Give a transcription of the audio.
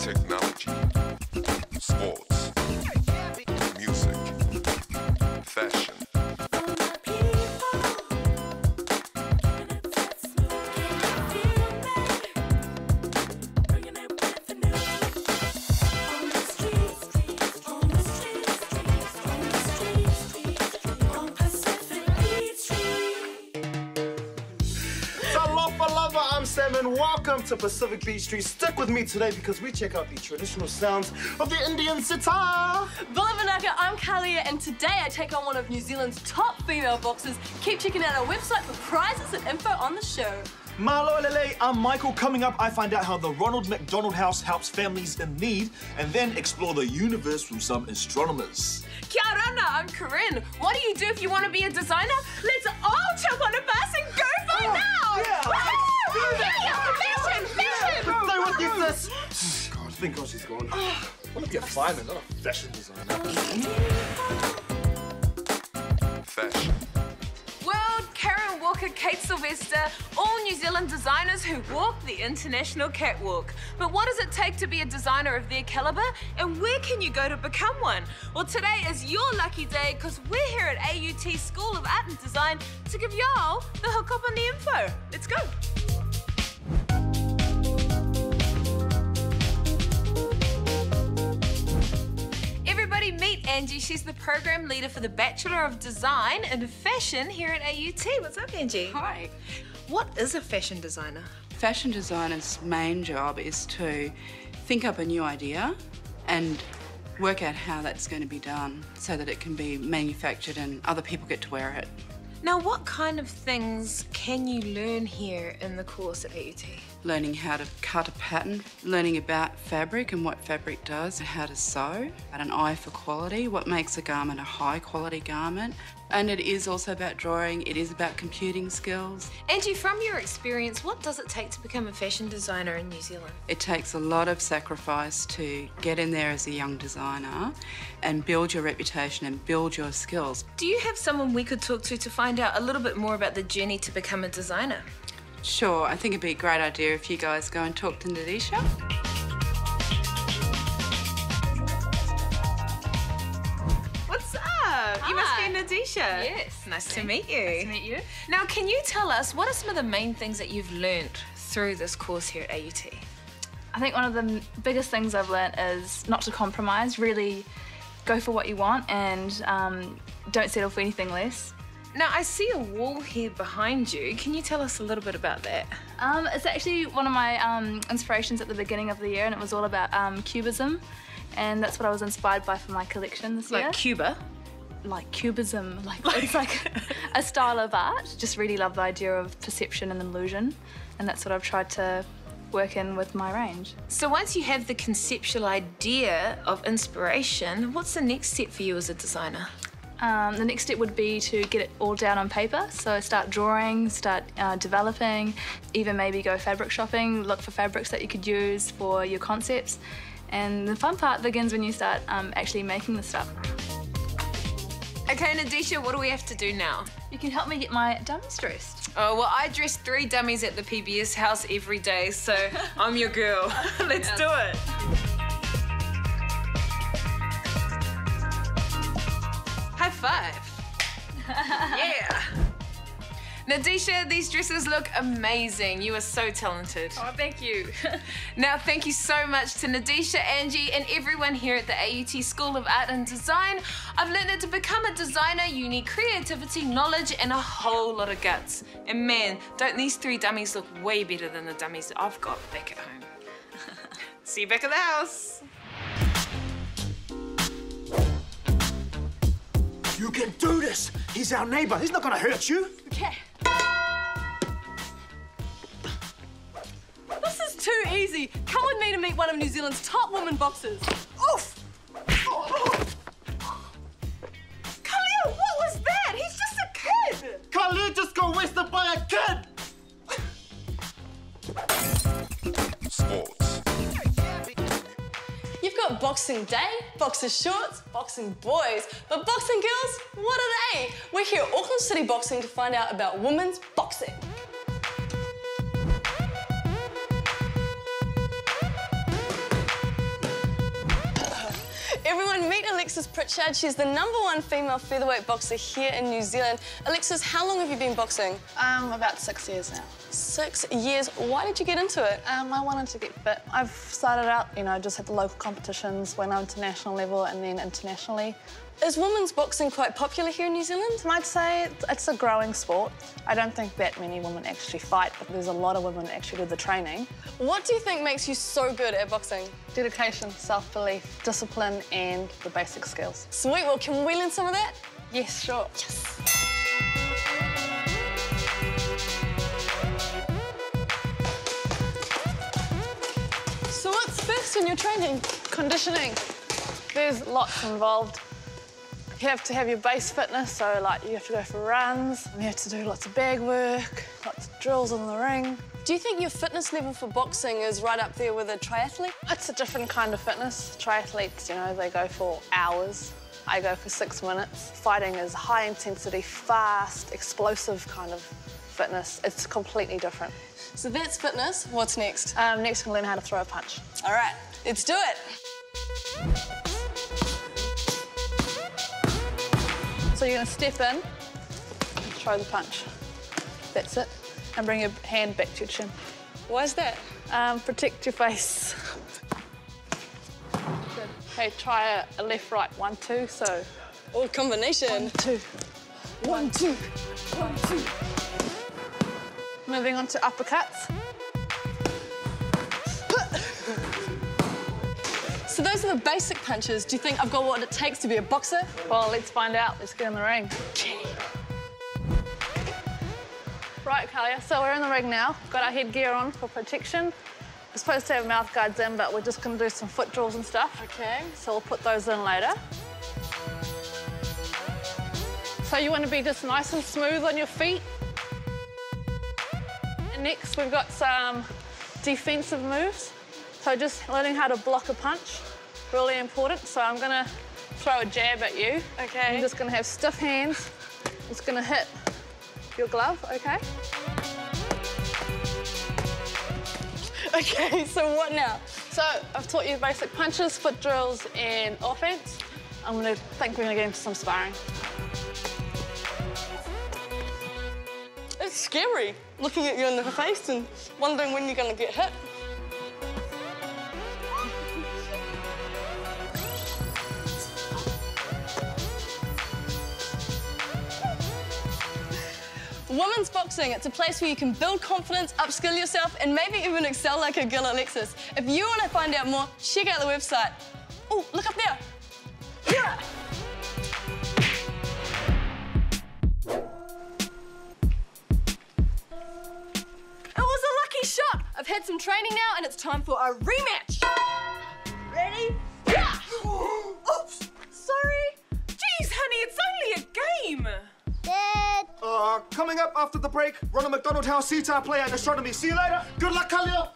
technology, sports, welcome to Pacific Beat Street. Stick with me today because we check out the traditional sounds of the Indian sitar. Bula vinaka, I'm Kalia, and today I take on one of New Zealand's top female boxers. Keep checking out our website for prizes and info on the show. Malo Lele, I'm Michael. Coming up, I find out how the Ronald McDonald House helps families in need and then explore the universe from some astronomers. Kia ora, I'm Corinne. What do you do if you want to be a designer? Let's all jump on a bus and go find out! Oh, yeah, Yeah, fashion, fashion! Stay with you. God, thank God she's gone. I want to be a fireman, not a fashion designer. Fashion. World, Karen Walker, Kate Sylvester, all New Zealand designers who walk the international catwalk. But what does it take to be a designer of their caliber? And where can you go to become one? Well, today is your lucky day because we're here at AUT School of Art and Design to give y'all the hookup on the info. Let's go. Angie. She's the program leader for the Bachelor of Design and Fashion here at AUT. What's up, Angie? Hi. What is a fashion designer? Fashion designer's main job is to think up a new idea and work out how that's going to be done so that it can be manufactured and other people get to wear it. Now, what kind of things can you learn here in the course at AUT? Learning how to cut a pattern, learning about fabric and what fabric does, how to sew, and an eye for quality, what makes a garment a high quality garment. And it is also about drawing, it is about computing skills. Angie, from your experience, what does it take to become a fashion designer in New Zealand? It takes a lot of sacrifice to get in there as a young designer and build your reputation and build your skills. Do you have someone we could talk to to find out a little bit more about the journey to become a designer? Sure, I think it'd be a great idea if you guys go and talk to Nadisha. What's up? You must be Nadisha. Yes. Nice to meet you. Nice to meet you. Now, can you tell us what are some of the main things that you've learned through this course here at AUT? I think one of the biggest things I've learnt is not to compromise. Really go for what you want and um, don't settle for anything less. Now, I see a wall here behind you. Can you tell us a little bit about that? Um, it's actually one of my um, inspirations at the beginning of the year, and it was all about um, cubism, and that's what I was inspired by for my collection this Like year. Like Cuba. like cubism, like it's like a style of art. Just really love the idea of perception and illusion, and that's what I've tried to work in with my range. So, once you have the conceptual idea of inspiration, what's the next step for you as a designer? Um, the next step would be to get it all down on paper. So start drawing, start uh, developing, even maybe go fabric shopping, look for fabrics that you could use for your concepts. And the fun part begins when you start um, actually making the stuff. Okay, Nadisha, what do we have to do now? You can help me get my dummies dressed. Oh, well, I dress three dummies at the PBS house every day, so I'm your girl. Let's do it. Five. yeah. Nadisha, these dresses look amazing. You are so talented. Oh, thank you. Now, thank you so much to Nadisha, Angie, and everyone here at the AUT School of Art and Design. I've learned that to become a designer, you need creativity, knowledge, and a whole lot of guts. And man, don't these three dummies look way better than the dummies that I've got back at home. See you back at the house. Can do this! He's our neighbor. He's not gonna hurt you. Okay. This is too easy. Come with me to meet one of New Zealand's top women boxers. Oof! Khalil, what was that? He's just a kid. Khalid just got wasted by a kid! Sports. You've got Boxing Day, Boxer Shorts, Boxing Boys, but Boxing Girls, what are they? We're here at Auckland City Boxing to find out about women's boxing. Alexis Pritchard. She's the number one female featherweight boxer here in New Zealand. Alexis, how long have you been boxing? Um, about six years now. Six years. Why did you get into it? Um, I wanted to get fit. I've started out, you know, just at the local competitions, went on to national level and then internationally. Is women's boxing quite popular here in New Zealand? I'd say it's a growing sport. I don't think that many women actually fight, but there's a lot of women that actually do the training. What do you think makes you so good at boxing? Dedication, self-belief, discipline, and the basic skills. Sweet, well, can we learn some of that? Yes, sure. So what's first in your training? Conditioning. There's lots involved. You have to have your base fitness, so like you have to go for runs, you have to do lots of bag work, lots of drills in the ring. Do you think your fitness level for boxing is right up there with a triathlete? It's a different kind of fitness. Triathletes, you know, they go for hours. I go for six minutes. Fighting is high intensity, fast, explosive kind of fitness. It's completely different. So that's fitness. What's next? Um, next, we'll learn how to throw a punch. All right, let's do it. So you're gonna step in and throw the punch. That's it. And bring your hand back to your chin. Why is that? Um, protect your face. Good. Okay, try a, a left, right, one, two. So Oh, combination. two, one, two, one, two. Moving on to uppercuts. So those are the basic punches. Do you think I've got what it takes to be a boxer? Well, let's find out. Let's get in the ring. Right, Kalia, so we're in the ring now. Got our headgear on for protection. We're supposed to have mouth guards in, but we're just gonna do some foot drills and stuff. Okay. So we'll put those in later. So you want to be just nice and smooth on your feet. And next we've got some defensive moves. So just learning how to block a punch, really important. So I'm gonna throw a jab at you. Okay. I'm just gonna have stiff hands. It's gonna hit your glove, okay? Okay, so what now? So I've taught you basic punches, foot drills, and offense. I'm gonna think we're gonna get into some sparring. It's scary looking at you in the face and wondering when you're gonna get hit. Women's boxing, it's a place where you can build confidence, upskill yourself, and maybe even excel like a girl Alexis. If you want to find out more, check out the website. Oh, look up there. Yeah. It was a lucky shot. I've had some training now, and it's time for a rematch. Coming up after the break, Ronald McDonald House Sitar player in astronomy. See you later. Good luck, Kalia.